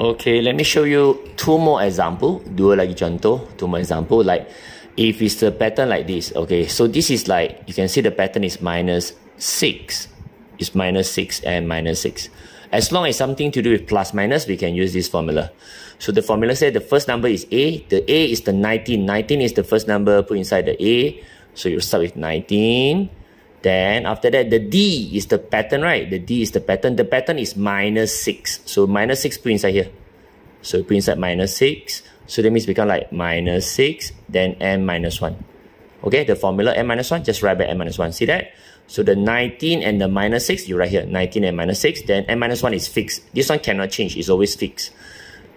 Okay, let me show you two more example. Dua lagi contoh, two more example. Like, if it's the pattern like this, okay, so this is like, you can see the pattern is minus 6. It's minus 6 and minus 6. As long as something to do with plus minus, we can use this formula. So the formula said the first number is A. The A is the 19. 19 is the first number put inside the A. So you start with 19. Then after that, the D is the pattern, right? The D is the pattern. The pattern is minus 6. So minus 6 put inside here. So put inside minus 6. So that means become like minus 6, then n minus 1. Okay, the formula n minus 1, just write back n minus 1. See that? So the 19 and the minus 6, you write here, 19 and minus 6, then n minus 1 is fixed. This one cannot change, it's always fixed.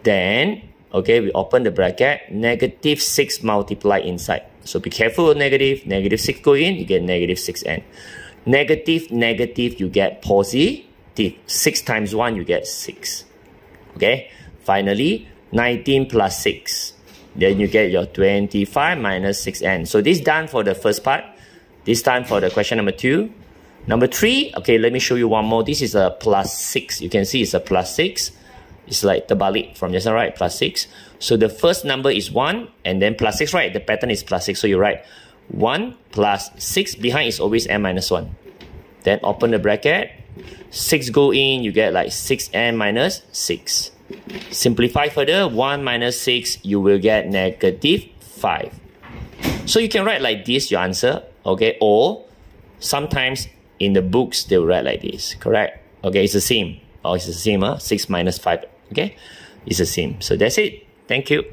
Then, okay, we open the bracket, negative 6 multiply inside. So be careful with negative. Negative 6 go in, you get negative 6n. Negative, negative, you get positive. 6 times 1, you get 6. Okay? Finally, 19 plus 6. Then you get your 25 minus 6n. So this done for the first part. This time for the question number 2. Number 3, okay, let me show you one more. This is a plus 6. You can see it's a plus 6. It's like terbalik from just now, right? Plus 6. So the first number is 1 and then plus 6, right? The pattern is plus 6. So you write 1 plus 6. Behind is always n minus 1. Then open the bracket. 6 go in, you get like 6n minus 6. Simplify further. 1 minus 6, you will get negative 5. So you can write like this, your answer. Okay. Or sometimes in the books, they will write like this. Correct? Okay. It's the same. Oh, it's the same. Huh? 6 minus 5 okay? It's the same. So that's it. Thank you